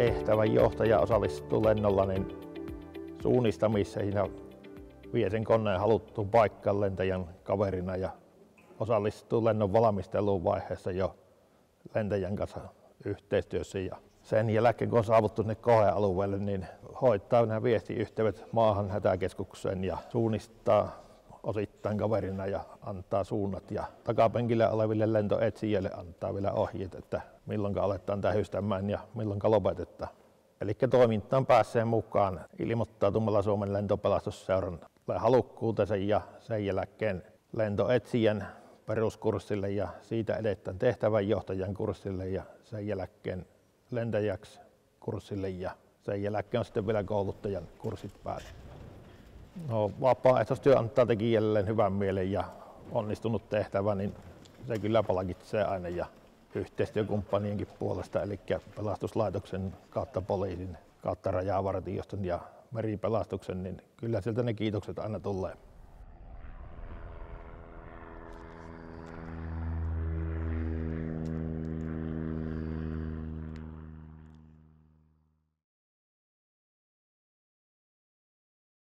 tehtävän johtaja osallistuu lennolla niin suunnistamiseen ja vie sen koneen haluttuun paikkaan lentäjän kaverina ja osallistuu lennon valmisteluun vaiheessa jo lentäjän kanssa yhteistyössä. Ja sen jälkeen kun on saavuttu sinne kohealueelle, niin hoitaa nämä viestiyhteydet maahan hätäkeskukseen ja suunnistaa osittain kaverina ja antaa suunnat ja takapenkillä oleville lentoetsijöille antaa vielä ohjeet, että milloin aletaan tähystämään ja milloin lopetetaan. Eli toimintaan pääsee mukaan ilmoittautumalla Suomen lentopelastusseuran halukkuutensa ja sen jälkeen lentoetsijän peruskurssille ja siitä edetään tehtävänjohtajan kurssille ja sen jälkeen lentäjäksi kurssille ja sen jälkeen on sitten vielä kouluttajan kurssit päällä. No, vapaaehtoistyö antaa tekijälleen hyvän mielen ja onnistunut tehtävä, niin se kyllä palkitsee aina ja yhteistyökumppanienkin puolesta, eli pelastuslaitoksen kautta poliisin kautta rajavartioston ja meripelastuksen, niin kyllä sieltä ne kiitokset aina tulee.